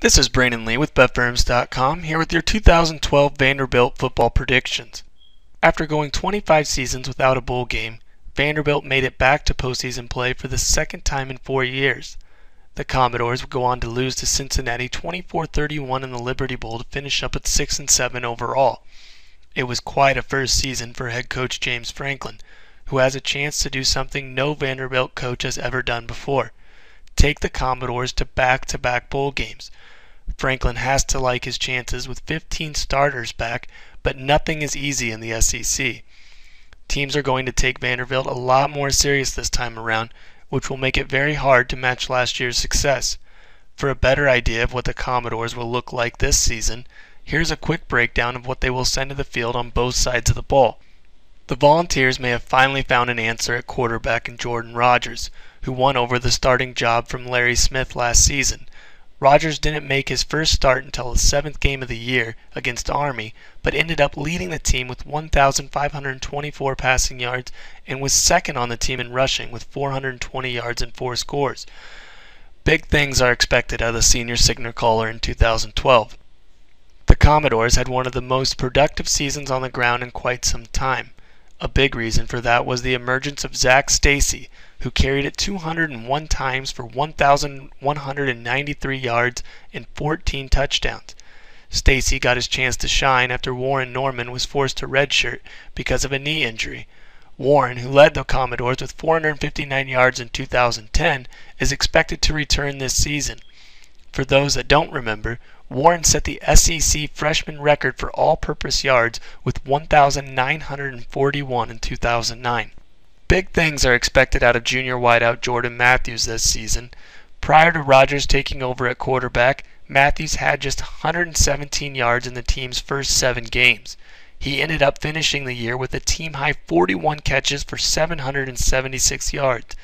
This is Brandon Lee with BetFirms.com here with your 2012 Vanderbilt football predictions. After going 25 seasons without a bowl game, Vanderbilt made it back to postseason play for the second time in four years. The Commodores would go on to lose to Cincinnati 24-31 in the Liberty Bowl to finish up at 6 and 7 overall. It was quite a first season for head coach James Franklin, who has a chance to do something no Vanderbilt coach has ever done before. Take the Commodores to back-to-back bowl games Franklin has to like his chances with 15 starters back, but nothing is easy in the SEC. Teams are going to take Vanderbilt a lot more serious this time around, which will make it very hard to match last year's success. For a better idea of what the Commodores will look like this season, here's a quick breakdown of what they will send to the field on both sides of the ball. The Volunteers may have finally found an answer at quarterback in Jordan Rodgers, who won over the starting job from Larry Smith last season. Rodgers didn't make his first start until the seventh game of the year against Army, but ended up leading the team with 1,524 passing yards and was second on the team in rushing with 420 yards and four scores. Big things are expected out of the senior signal caller in 2012. The Commodores had one of the most productive seasons on the ground in quite some time. A big reason for that was the emergence of Zac Stacy, who carried it 201 times for 1,193 yards and 14 touchdowns. Stacy got his chance to shine after Warren Norman was forced to redshirt because of a knee injury. Warren, who led the Commodores with 459 yards in 2010, is expected to return this season. For those that don't remember, Warren set the SEC freshman record for all purpose yards with 1,941 in 2009. Big things are expected out of junior wideout Jordan Matthews this season. Prior to Rodgers taking over at quarterback, Matthews had just 117 yards in the team's first seven games. He ended up finishing the year with a team high 41 catches for 776 yards.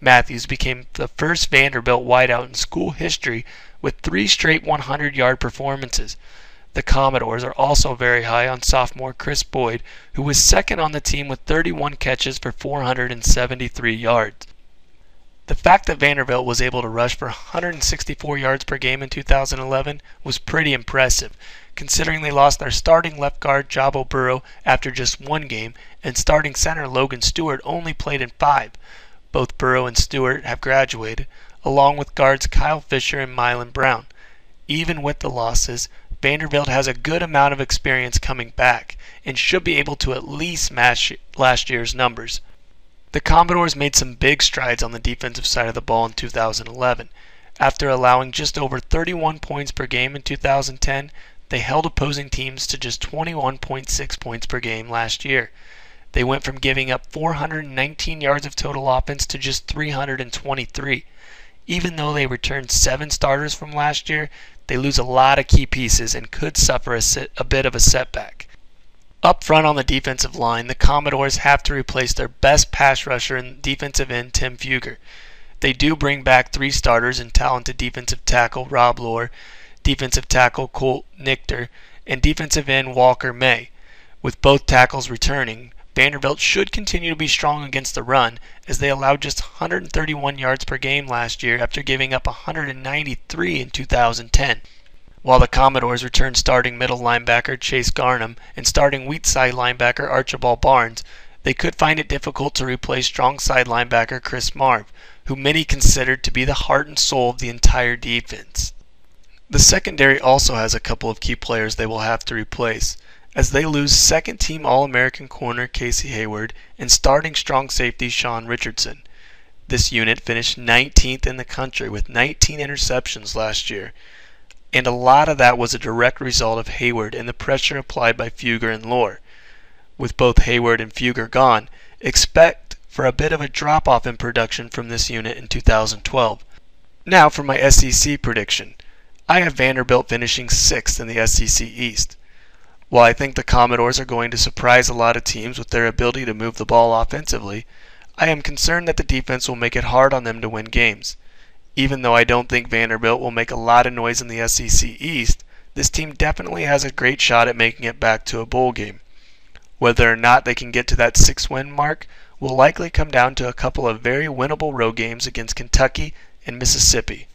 Matthews became the first Vanderbilt wideout in school history with three straight 100 yard performances. The Commodores are also very high on sophomore Chris Boyd, who was second on the team with 31 catches for 473 yards. The fact that Vanderbilt was able to rush for 164 yards per game in 2011 was pretty impressive, considering they lost their starting left guard Jabo Burrow after just one game, and starting center Logan Stewart only played in five. Both Burrow and Stewart have graduated, along with guards Kyle Fisher and Mylon Brown. Even with the losses, Vanderbilt has a good amount of experience coming back and should be able to at least match last year's numbers. The Commodores made some big strides on the defensive side of the ball in 2011. After allowing just over 31 points per game in 2010, they held opposing teams to just 21.6 points per game last year. They went from giving up 419 yards of total offense to just 323. Even though they returned seven starters from last year, they lose a lot of key pieces and could suffer a, a bit of a setback. Up front on the defensive line, the Commodores have to replace their best pass rusher and defensive end, Tim Fugger. They do bring back three starters and talented defensive tackle Rob Lohr, defensive tackle Colt Nichter, and defensive end Walker May. With both tackles returning, Vanderbilt should continue to be strong against the run, as they allowed just 131 yards per game last year after giving up 193 in 2010. While the Commodores returned starting middle linebacker Chase Garnham and starting weak side linebacker Archibald Barnes, they could find it difficult to replace strong side linebacker Chris Marve, who many considered to be the heart and soul of the entire defense. The secondary also has a couple of key players they will have to replace as they lose second team All American corner Casey Hayward and starting strong safety Sean Richardson. This unit finished 19th in the country with 19 interceptions last year, and a lot of that was a direct result of Hayward and the pressure applied by Fugger and Lohr. With both Hayward and Fugger gone, expect for a bit of a drop off in production from this unit in 2012. Now for my SEC prediction. I have Vanderbilt finishing 6th in the SEC East. While I think the Commodores are going to surprise a lot of teams with their ability to move the ball offensively, I am concerned that the defense will make it hard on them to win games. Even though I don't think Vanderbilt will make a lot of noise in the SEC East, this team definitely has a great shot at making it back to a bowl game. Whether or not they can get to that six win mark will likely come down to a couple of very winnable road games against Kentucky and Mississippi.